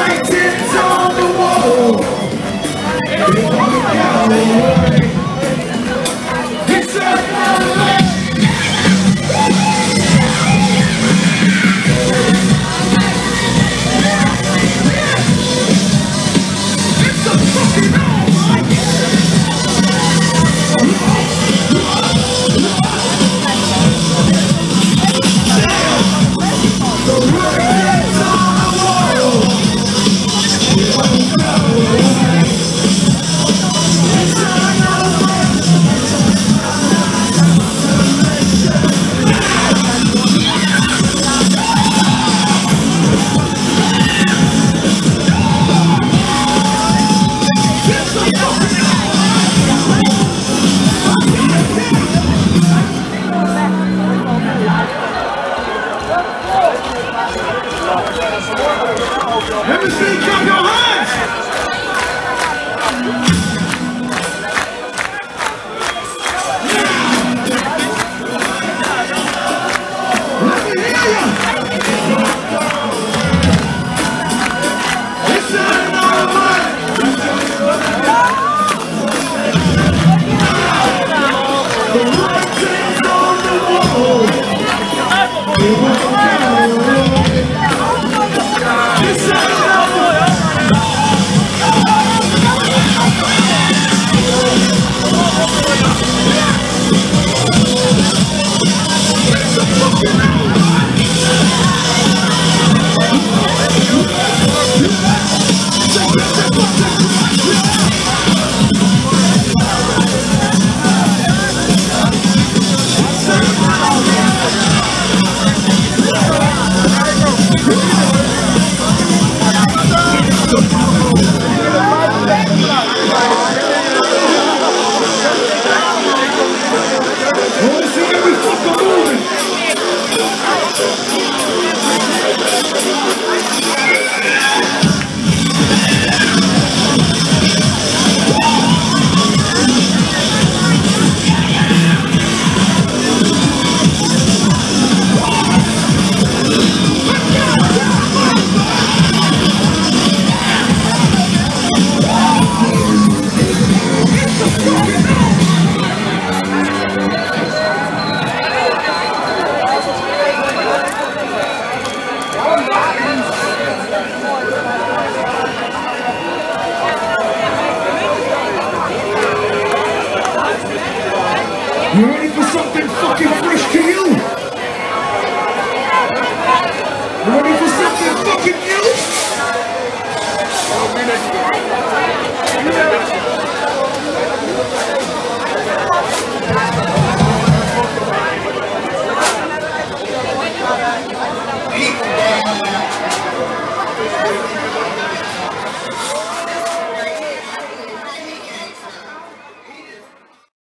Washington's on the wall. You ready for something